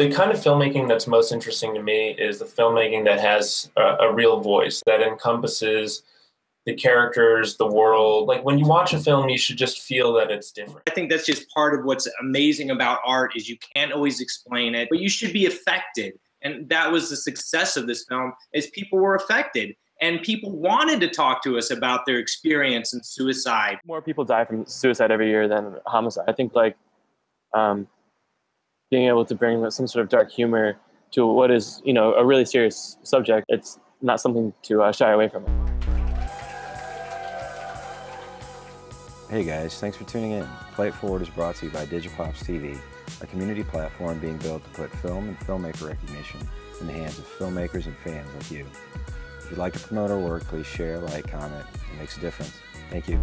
The kind of filmmaking that's most interesting to me is the filmmaking that has a, a real voice that encompasses the characters, the world. Like when you watch a film, you should just feel that it's different. I think that's just part of what's amazing about art is you can't always explain it, but you should be affected. And that was the success of this film is people were affected and people wanted to talk to us about their experience in suicide. More people die from suicide every year than homicide. I think like um, being able to bring some sort of dark humor to what is you know a really serious subject. It's not something to uh, shy away from. Hey guys, thanks for tuning in. Play It Forward is brought to you by Digipops TV, a community platform being built to put film and filmmaker recognition in the hands of filmmakers and fans like you. If you'd like to promote our work, please share, like, comment. It makes a difference. Thank you.